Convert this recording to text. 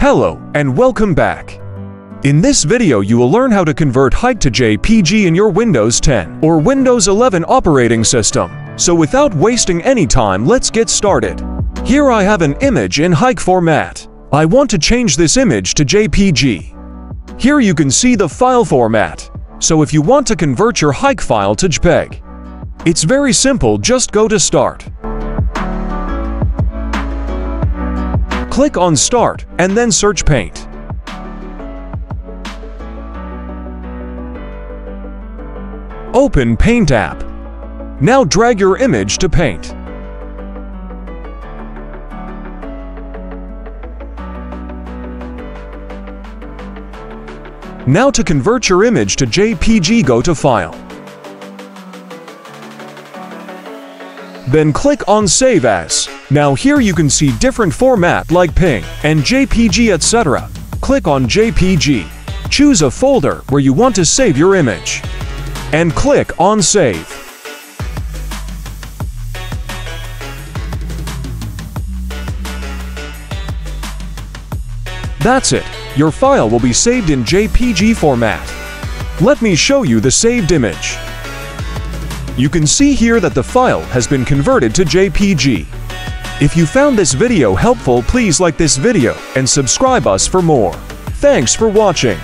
Hello and welcome back. In this video you will learn how to convert HEIC to JPG in your Windows 10 or Windows 11 operating system. So without wasting any time let's get started. Here I have an image in HEIC format. I want to change this image to JPG. Here you can see the file format. So if you want to convert your HEIC file to JPEG, it's very simple just go to Start. Click on Start and then search Paint. Open Paint app. Now drag your image to Paint. Now to convert your image to JPG go to File. Then click on Save As. Now here you can see different format like PNG and JPG etc. Click on JPG. Choose a folder where you want to save your image. And click on Save. That's it. Your file will be saved in JPG format. Let me show you the saved image. You can see here that the file has been converted to JPG. If you found this video helpful please like this video and subscribe us for more. Thanks for watching.